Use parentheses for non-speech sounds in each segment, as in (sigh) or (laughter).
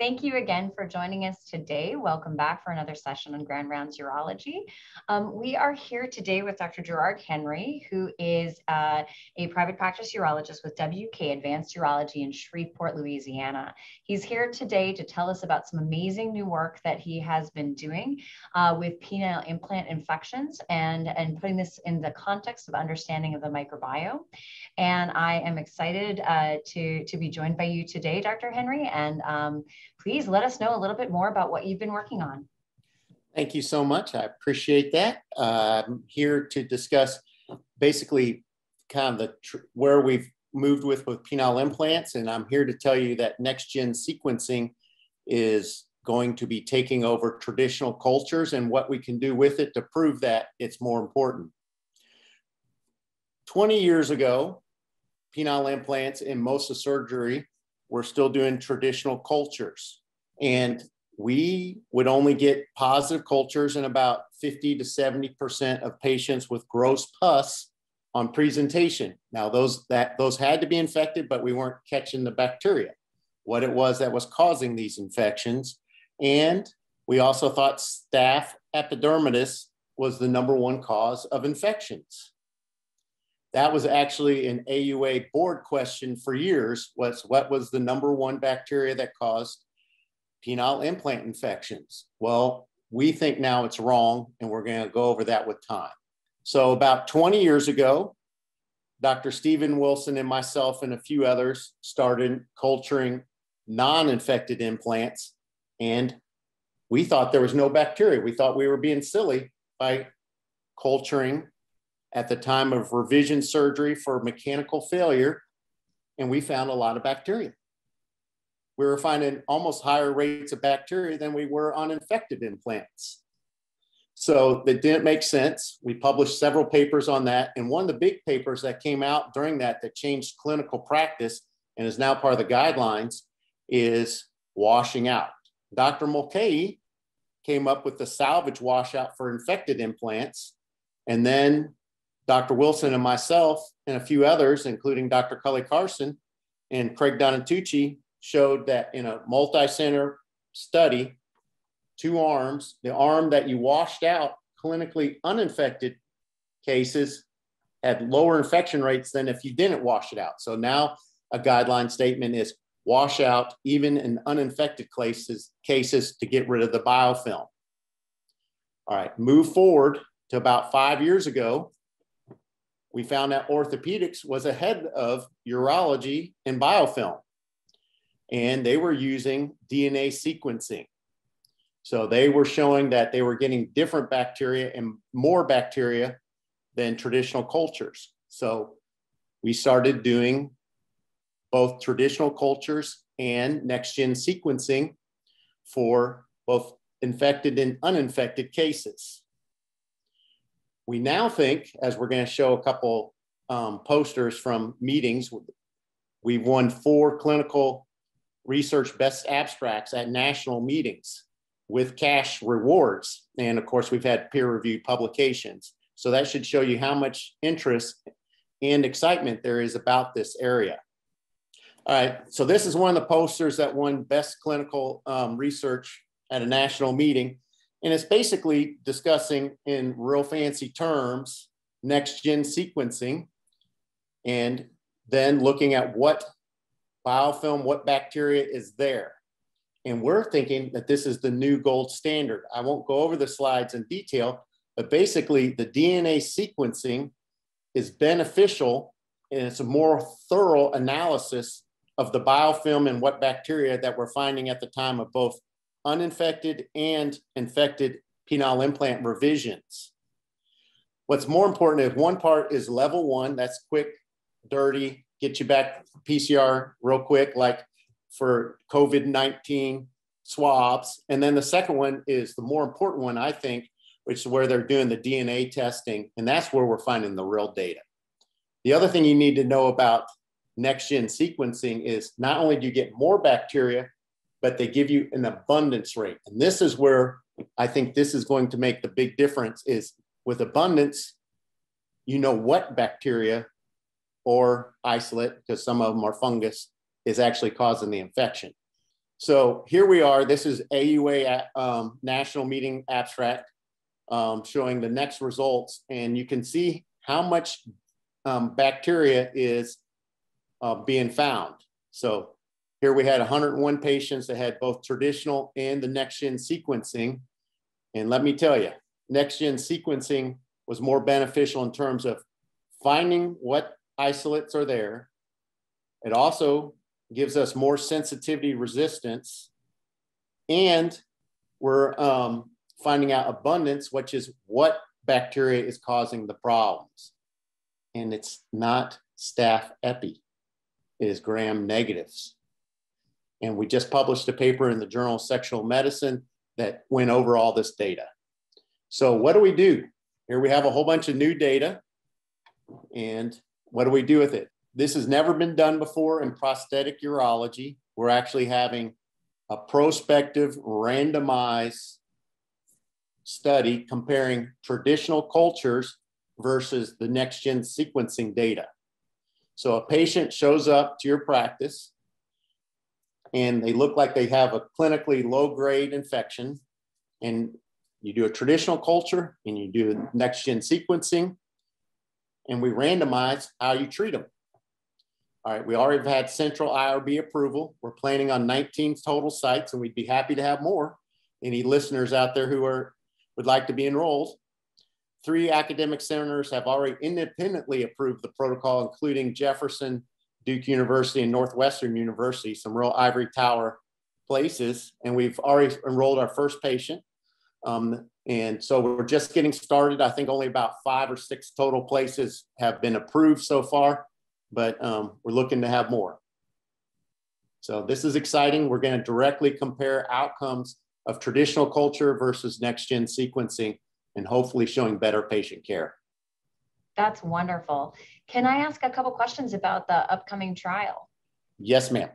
Thank you again for joining us today. Welcome back for another session on Grand Rounds Urology. Um, we are here today with Dr. Gerard Henry, who is uh, a private practice urologist with WK Advanced Urology in Shreveport, Louisiana. He's here today to tell us about some amazing new work that he has been doing uh, with penile implant infections and, and putting this in the context of understanding of the microbiome. And I am excited uh, to, to be joined by you today, Dr. Henry, and um, please let us know a little bit more about what you've been working on. Thank you so much. I appreciate that. I'm here to discuss basically kind of the where we've moved with with penile implants, and I'm here to tell you that next gen sequencing is going to be taking over traditional cultures and what we can do with it to prove that it's more important. 20 years ago, penile implants in most of surgery we're still doing traditional cultures. And we would only get positive cultures in about 50 to 70% of patients with gross pus on presentation. Now those that those had to be infected, but we weren't catching the bacteria, what it was that was causing these infections. And we also thought staph epidermidis was the number one cause of infections. That was actually an AUA board question for years was what was the number one bacteria that caused penile implant infections? Well, we think now it's wrong and we're gonna go over that with time. So about 20 years ago, Dr. Stephen Wilson and myself and a few others started culturing non-infected implants and we thought there was no bacteria. We thought we were being silly by culturing at the time of revision surgery for mechanical failure, and we found a lot of bacteria. We were finding almost higher rates of bacteria than we were on infected implants. So that didn't make sense. We published several papers on that. And one of the big papers that came out during that that changed clinical practice and is now part of the guidelines is washing out. Dr. Mulcahy came up with the salvage washout for infected implants. And then Dr. Wilson and myself and a few others, including Dr. Culley Carson and Craig Donatucci, showed that in a multi-center study, two arms, the arm that you washed out clinically uninfected cases had lower infection rates than if you didn't wash it out. So now a guideline statement is wash out even in uninfected cases, cases to get rid of the biofilm. All right, move forward to about five years ago we found that orthopedics was ahead of urology and biofilm. And they were using DNA sequencing. So they were showing that they were getting different bacteria and more bacteria than traditional cultures. So we started doing both traditional cultures and next gen sequencing for both infected and uninfected cases. We now think, as we're going to show a couple um, posters from meetings, we've won four clinical research best abstracts at national meetings with cash rewards. And of course, we've had peer reviewed publications. So that should show you how much interest and excitement there is about this area. All right, so this is one of the posters that won best clinical um, research at a national meeting. And it's basically discussing in real fancy terms next gen sequencing and then looking at what biofilm, what bacteria is there. And we're thinking that this is the new gold standard. I won't go over the slides in detail, but basically the DNA sequencing is beneficial and it's a more thorough analysis of the biofilm and what bacteria that we're finding at the time of both uninfected and infected penile implant revisions. What's more important is one part is level one, that's quick, dirty, get you back PCR real quick, like for COVID 19 swabs. And then the second one is the more important one, I think, which is where they're doing the DNA testing. And that's where we're finding the real data. The other thing you need to know about next gen sequencing is not only do you get more bacteria, but they give you an abundance rate. And this is where I think this is going to make the big difference is with abundance, you know what bacteria or isolate, because some of them are fungus, is actually causing the infection. So here we are. This is AUA um, national meeting abstract um, showing the next results. And you can see how much um, bacteria is uh, being found. So here we had 101 patients that had both traditional and the next gen sequencing. And let me tell you, next gen sequencing was more beneficial in terms of finding what isolates are there. It also gives us more sensitivity resistance. And we're um, finding out abundance, which is what bacteria is causing the problems. And it's not staph epi, it is gram negatives. And we just published a paper in the Journal of Sexual Medicine that went over all this data. So, what do we do? Here we have a whole bunch of new data. And what do we do with it? This has never been done before in prosthetic urology. We're actually having a prospective randomized study comparing traditional cultures versus the next gen sequencing data. So a patient shows up to your practice and they look like they have a clinically low grade infection and you do a traditional culture and you do next gen sequencing and we randomize how you treat them. All right, we already have had central IRB approval. We're planning on 19 total sites and we'd be happy to have more. Any listeners out there who are would like to be enrolled. Three academic centers have already independently approved the protocol, including Jefferson, Duke University, and Northwestern University, some real ivory tower places. And we've already enrolled our first patient. Um, and so we're just getting started. I think only about five or six total places have been approved so far, but um, we're looking to have more. So this is exciting. We're going to directly compare outcomes of traditional culture versus next gen sequencing and hopefully showing better patient care. That's wonderful. Can I ask a couple questions about the upcoming trial? Yes, ma'am.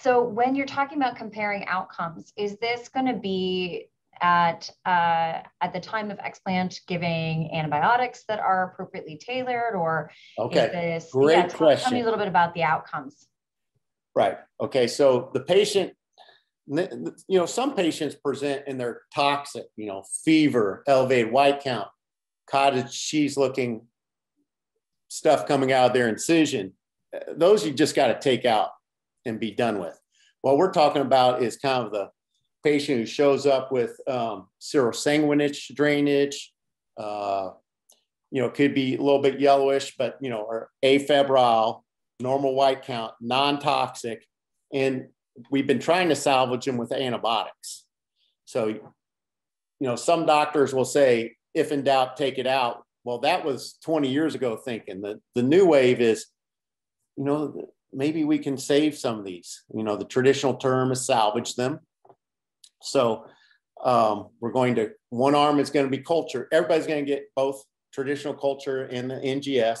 So, when you're talking about comparing outcomes, is this going to be at uh, at the time of explant giving antibiotics that are appropriately tailored, or okay, this, great yeah, question. Tell me a little bit about the outcomes. Right. Okay. So the patient you know, some patients present and they're toxic, you know, fever, elevated white count, cottage cheese looking stuff coming out of their incision. Those you just got to take out and be done with. What we're talking about is kind of the patient who shows up with um, serosanguinous drainage, uh, you know, could be a little bit yellowish, but, you know, or afebrile, normal white count, non toxic. And we've been trying to salvage them with antibiotics. So, you know, some doctors will say, if in doubt, take it out. Well, that was 20 years ago thinking. The, the new wave is, you know, maybe we can save some of these. You know, the traditional term is salvage them. So um, we're going to, one arm is going to be culture. Everybody's going to get both traditional culture and the NGS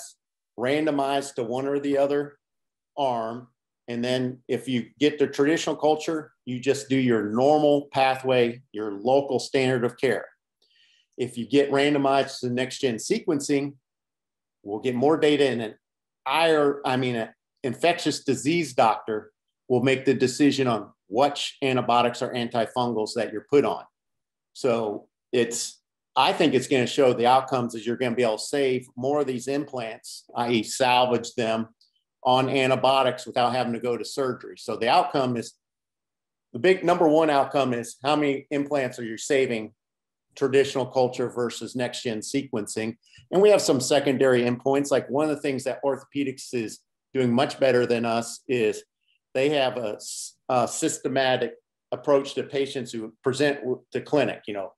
randomized to one or the other arm and then if you get the traditional culture, you just do your normal pathway, your local standard of care. If you get randomized to next gen sequencing, we'll get more data and an IR, I mean, an infectious disease doctor will make the decision on which antibiotics or antifungals that you're put on. So it's, I think it's going to show the outcomes is you're going to be able to save more of these implants, i.e., salvage them on antibiotics without having to go to surgery. So the outcome is the big number one outcome is how many implants are you saving traditional culture versus next gen sequencing. And we have some secondary endpoints. Like one of the things that orthopedics is doing much better than us is they have a, a systematic approach to patients who present to clinic, you know,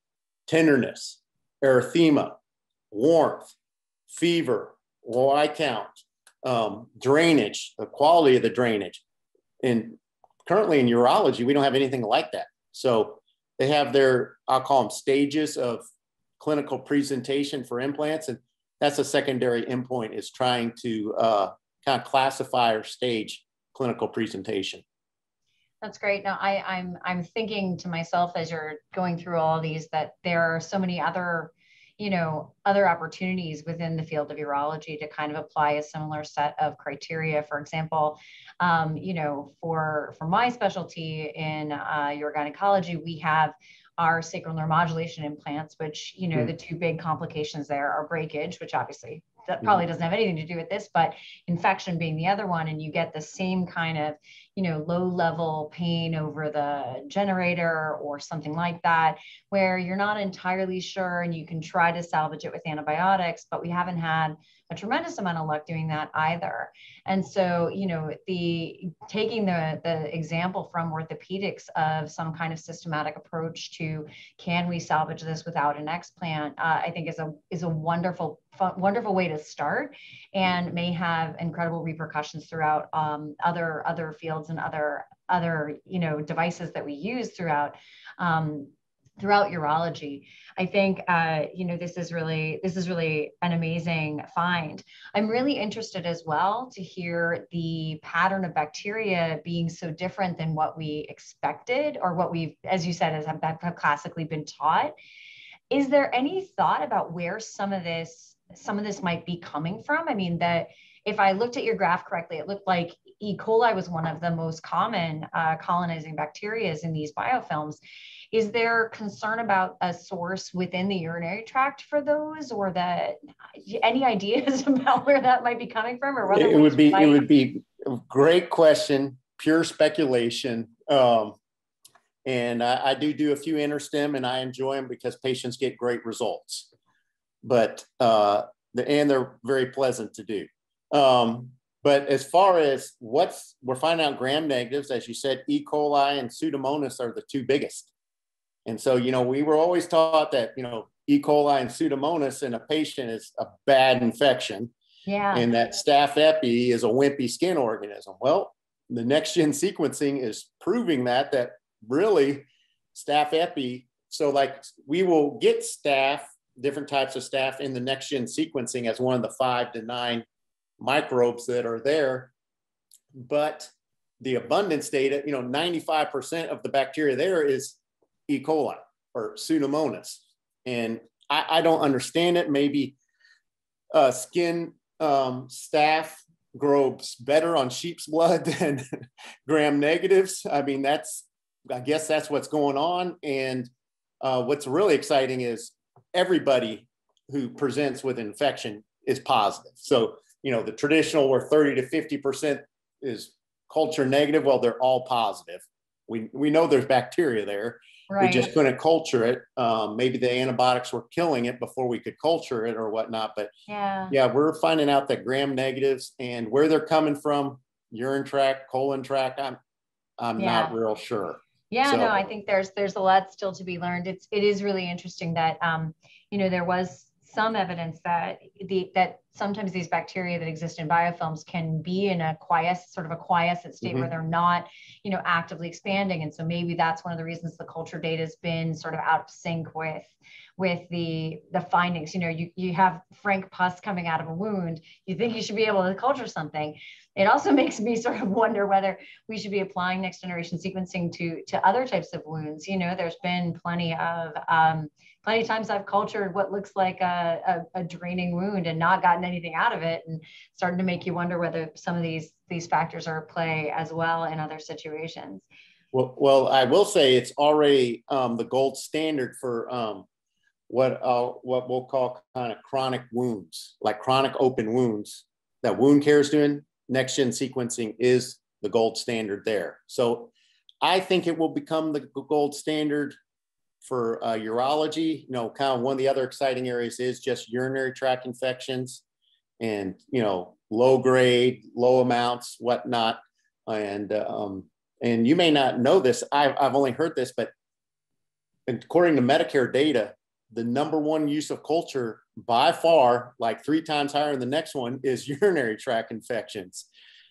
tenderness, erythema, warmth, fever, eye count, um, drainage, the quality of the drainage. And currently in urology, we don't have anything like that. So they have their, I'll call them stages of clinical presentation for implants. And that's a secondary endpoint is trying to uh, kind of classify or stage clinical presentation. That's great. Now I, I'm I'm thinking to myself as you're going through all these that there are so many other you know other opportunities within the field of urology to kind of apply a similar set of criteria for example um, you know for for my specialty in uh, urogynecology we have our sacral neuromodulation implants which you know mm. the two big complications there are breakage which obviously that mm-hmm. probably doesn't have anything to do with this, but infection being the other one, and you get the same kind of, you know, low level pain over the generator or something like that, where you're not entirely sure and you can try to salvage it with antibiotics, but we haven't had a tremendous amount of luck doing that either. And so, you know, the taking the the example from orthopedics of some kind of systematic approach to can we salvage this without an explant, uh, I think is a is a wonderful fun, wonderful way to start, and may have incredible repercussions throughout um, other other fields and other other you know devices that we use throughout um, throughout urology. I think uh, you know this is really this is really an amazing find. I'm really interested as well to hear the pattern of bacteria being so different than what we expected or what we've, as you said, as have, have classically been taught. Is there any thought about where some of this some of this might be coming from? I mean that if I looked at your graph correctly, it looked like E. coli was one of the most common uh, colonizing bacteria in these biofilms. Is there concern about a source within the urinary tract for those, or that any ideas (laughs) about where that might be coming from, or whether it would be might... it would be a great question, pure speculation. Um, and I, I, do do a few InterStim, and I enjoy them because patients get great results. But uh, the, and they're very pleasant to do. Um, but as far as what's we're finding out gram negatives, as you said, E. coli and Pseudomonas are the two biggest. And so, you know, we were always taught that, you know, E. coli and Pseudomonas in a patient is a bad infection. Yeah. And that staph epi is a wimpy skin organism. Well, the next gen sequencing is proving that, that really staph epi. So, like, we will get staph, different types of staph in the next gen sequencing as one of the five to nine microbes that are there. But the abundance data, you know, 95% of the bacteria there is E. coli or Pseudomonas. And I, I don't understand it. Maybe uh, skin um, staph grows better on sheep's blood (laughs) than gram negatives. I mean, that's, I guess that's what's going on. And uh, what's really exciting is everybody who presents with infection is positive. So, you know, the traditional where 30 to 50% is culture negative, well, they're all positive. We, we know there's bacteria there. Right. We just couldn't culture it. Um, maybe the antibiotics were killing it before we could culture it or whatnot. But yeah, yeah, we're finding out that gram negatives and where they're coming from, urine tract, colon tract. I'm I'm yeah. not real sure. Yeah, so, no, I think there's there's a lot still to be learned. It's it is really interesting that um, you know there was some evidence that the that sometimes these bacteria that exist in biofilms can be in a quiescent sort of a quiescent state mm-hmm. where they're not you know actively expanding and so maybe that's one of the reasons the culture data has been sort of out of sync with with the the findings. You know you you have frank pus coming out of a wound. You think you should be able to culture something. It also (laughs) makes me sort of wonder whether we should be applying next generation sequencing to to other types of wounds. You know there's been plenty of um, plenty of times I've cultured what looks like a, a, a, draining wound and not gotten anything out of it and starting to make you wonder whether some of these these factors are at play as well in other situations. Well, well I will say it's already um, the gold standard for um, what uh, what we'll call kind of chronic wounds, like chronic open wounds that wound care is doing. Next gen sequencing is the gold standard there. So I think it will become the gold standard for uh, urology, you know, kind of one of the other exciting areas is just urinary tract infections and, you know, low grade, low amounts, whatnot. And, um, and you may not know this, I've, I've only heard this, but according to Medicare data, the number one use of culture by far, like three times higher than the next one, is (laughs) urinary tract infections.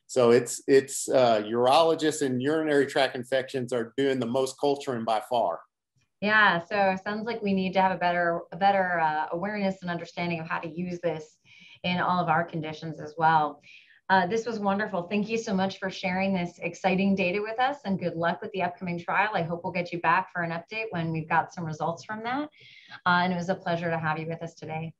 So it's it's uh, urologists and urinary tract infections are doing the most culturing by far. Yeah, so it sounds like we need to have a better a better uh, awareness and understanding of how to use this in all of our conditions as well. Uh, this was wonderful. Thank you so much for sharing this exciting data with us and good luck with the upcoming trial. I hope we'll get you back for an update when we've got some results from that. Uh, and it was a pleasure to have you with us today.